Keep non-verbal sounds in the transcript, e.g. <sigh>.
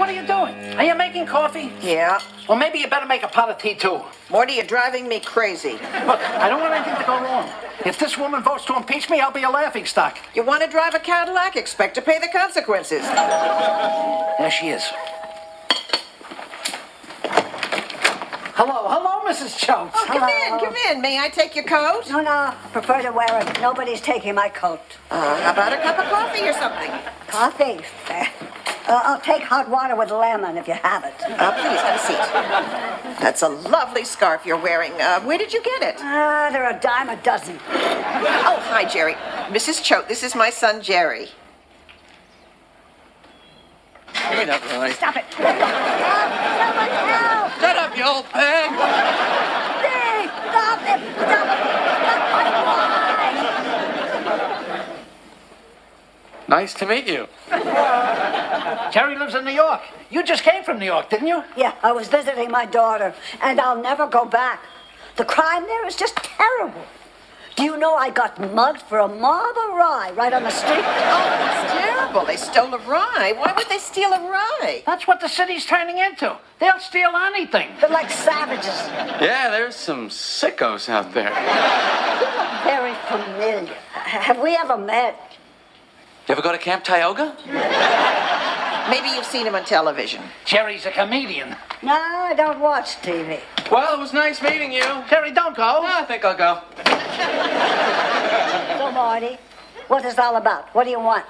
what are you doing? Are you making coffee? Yeah. Well, maybe you better make a pot of tea, too. Morty, you're driving me crazy. Look, I don't want anything to go wrong. If this woman votes to impeach me, I'll be a laughing stock. You want to drive a Cadillac? Expect to pay the consequences. There she is. Hello, hello, Mrs. Choate. Oh, come Hello. in, come in. May I take your coat? No, no, I prefer to wear it. Nobody's taking my coat. Uh, how about a cup of coffee or something? Coffee. <laughs> Uh, I'll take hot water with lemon if you have it. Uh, please, have a seat. That's a lovely scarf you're wearing. Uh, where did you get it? Ah, they're a dime a dozen. Oh, hi, Jerry. Mrs. Choate, this is my son, Jerry. Wait up, Roy. Stop it. Help! Someone help! Shut up, you old pig! Hey, Stop it! Stop it! Stop my wine! Nice to meet you. <laughs> Terry lives in New York. You just came from New York, didn't you? Yeah, I was visiting my daughter, and I'll never go back. The crime there is just terrible. Do you know I got mugged for a marble rye right on the street? Oh, that's terrible. They stole a rye. Why would they steal a rye? That's what the city's turning into. They'll steal anything. They're like savages. Yeah, there's some sickos out there. <laughs> Very familiar. Have we ever met? You ever go to Camp Tioga? Maybe you've seen him on television. Jerry's a comedian. No, I don't watch TV. Well, it was nice meeting you. Jerry, don't go. No, I think I'll go. So, Marty, what is it all about? What do you want?